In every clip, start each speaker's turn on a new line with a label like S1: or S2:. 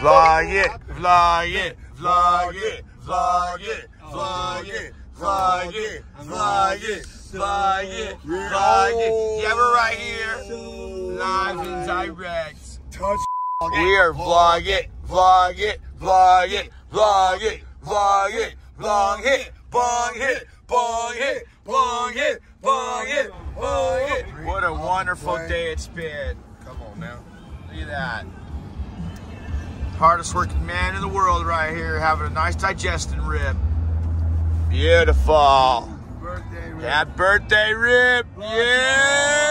S1: Vlog it, vlog it, vlog it, vlog it, vlog it, vlog it, vlog it, vlog it, vlog it. Yeah, we're right here, live and direct.
S2: Touch.
S1: We are vlog it, vlog it, vlog it, vlog it, vlog it, vlog it, bong hit, bong hit, bong hit, bong hit, bong hit. What a wonderful day it's been. Look at that. Hardest working man in the world right here, having a nice digesting rib. Beautiful.
S2: Birthday, Rick.
S1: Happy birthday, Rip. Yeah.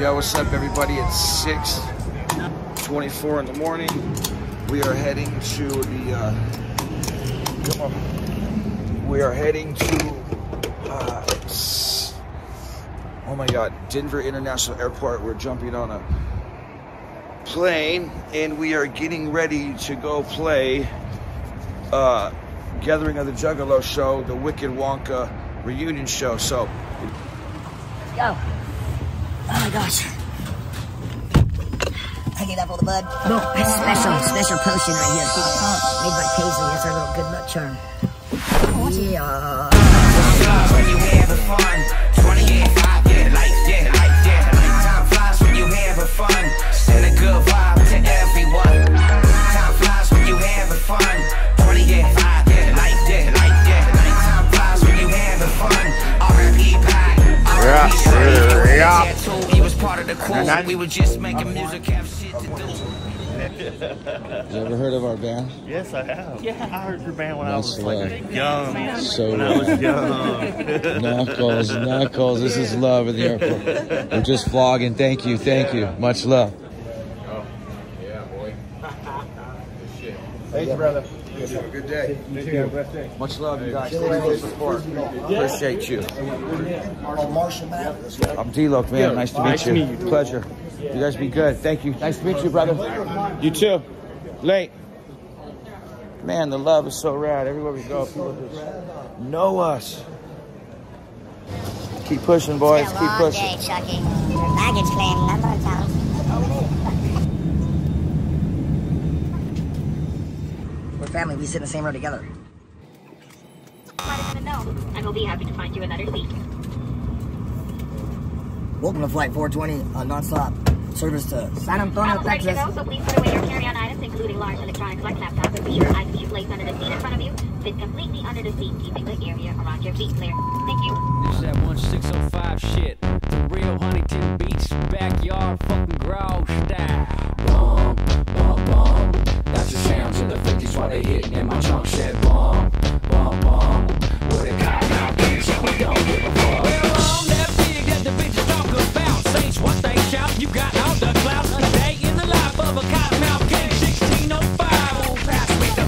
S1: Yo, what's up, everybody? It's 6.24 in the morning. We are heading to the, uh, come on. We are heading to, uh, oh my God, Denver International Airport. We're jumping on a plane and we are getting ready to go play uh, Gathering of the Juggalo show, the Wicked Wonka reunion show. So let's
S3: Go. Oh my gosh. I get up all the bud. No, that's special, special potion right here. Made by Paisley. That's our little good luck charm. Yeah.
S4: Fun. Send a good vibe to everyone. Time flies when you having fun. 28, 5, yeah, life, yeah, life, yeah. Time flies when you having fun. R.I.P. Pac, R.I.P. Shay.
S1: Yeah.
S4: Tattoo, he was part of the crew. We were just making music, have shit to do.
S5: You ever heard of our band?
S6: Yes, I have. Yeah, I heard your band when I
S5: That's
S6: was like
S5: right.
S6: young.
S5: So
S6: When I was young.
S5: knuckles, knuckles. This is love in the airport. We're just vlogging. Thank you, thank you. Much love.
S1: Oh, yeah, Thank you, brother.
S2: Have a good day.
S1: Much love, you guys. Thanks for the support. Appreciate you.
S2: I'm Marshall Mathers.
S1: I'm D-Loc, man. Nice to meet you. Pleasure. You guys be good. Thank you. Nice to meet you, brother. You too. Late. Man, the love is so rad. Everywhere we go, people just know us. Keep pushing, boys.
S3: It's been a
S1: Keep pushing.
S3: day, Chucky. Your baggage claim number of times. We're family. We sit in the same row together.
S7: Let us know, and we'll be happy to find you another seat.
S3: Welcome to Flight 420, uh, nonstop service to San Antonio,
S7: Travel ready to
S3: Texas.
S7: go, so please put away your carry-on items, including large electronics like laptops, and be sure items you under the seat in front of you fit completely under the seat, keeping the area around your feet clear. Thank you.
S8: This that 1605 shit. The real Huntington Beach backyard fucking growl style. The 50s while they hitting in my trunk said bum, bum, bum. With a cop now, bitch, and we don't give a fuck. Well, on that big that the bitches talk about. Saints what they shout, you got all the clout. A day in the life of a Kottonmouth King, 1605. Won't pass me the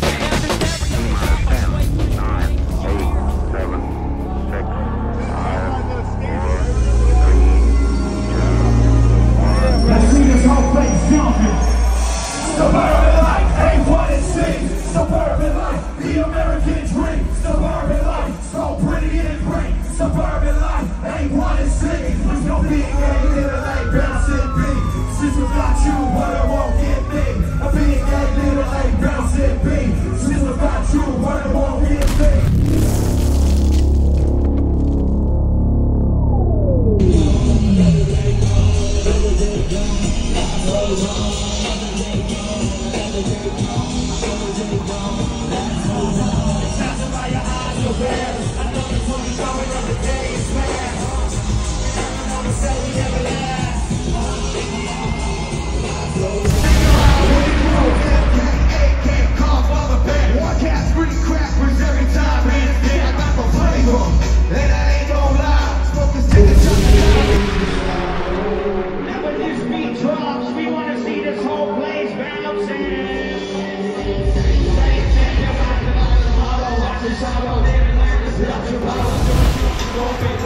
S9: Let's see this whole place jumping. Lopez.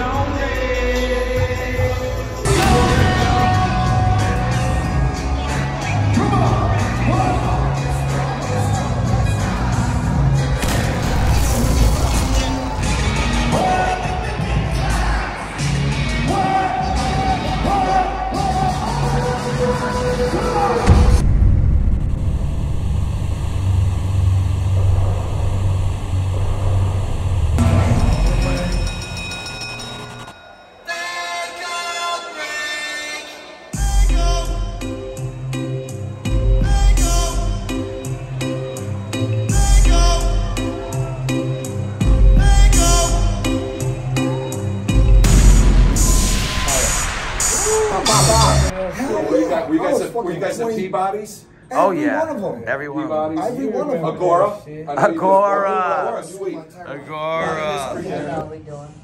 S10: Were you guys, were you guys, at- were you guys at Peabody's?
S1: Oh yeah,
S2: one of them.
S1: every one of them.
S10: Peabody's?
S2: Every one of them.
S10: Agora? I know you did.
S1: Agora.
S10: Agora, sweet.
S1: Agora.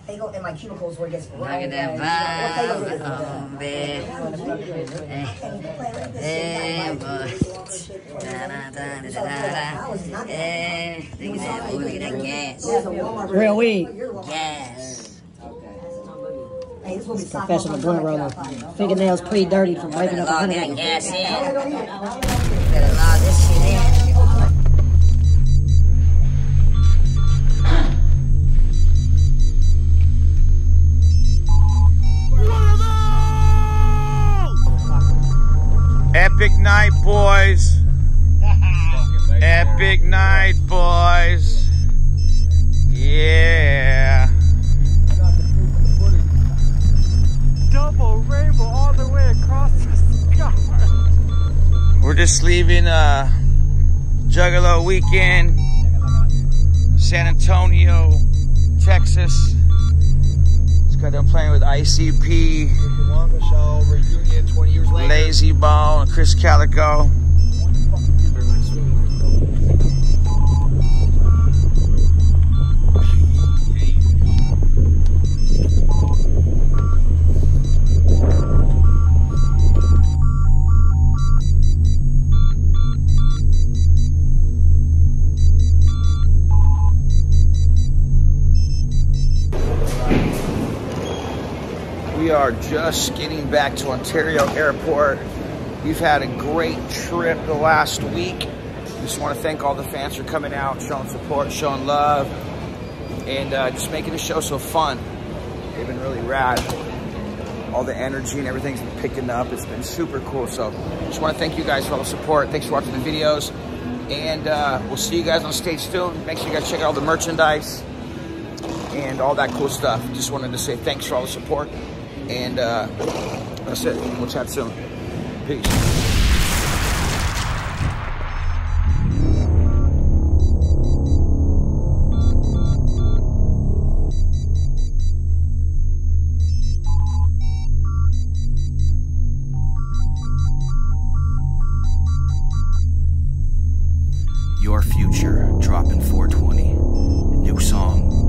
S3: They go in my cubicles where it gets
S11: Look at that vibe. Oh, babe. Hey, boy. Da, da, da, da, da, da. Hey, look at that. Ooh, look at that gas.
S3: Real weed.
S11: Gas.
S3: Professional blunt roller. Fingernails pretty dirty from wiping up a
S11: Log
S3: hundred
S11: that
S3: of them.
S11: gas in. Better log this shit in.
S1: Epic night, boys. Epic night, boys.
S6: Rainbow all the way across the sky.
S1: We're just leaving uh, Juggalo weekend, San Antonio, Texas. Just got done playing with ICP,
S2: Show reunion 20 years later.
S1: Layzie Bone, and Chris Calico. Are just getting back to Ontario Airport. We've had a great trip the last week. Just want to thank all the fans for coming out, showing support, showing love, and uh, just making the show so fun. They've been really rad. All the energy and everything's been picking up. It's been super cool. So just want to thank you guys for all the support. Thanks for watching the videos. And uh, we'll see you guys on stage soon. Make sure you guys check out all the merchandise and all that cool stuff. Just wanted to say thanks for all the support. And uh, that's it. We'll chat soon. Peace. Your future, dropping 420. New song,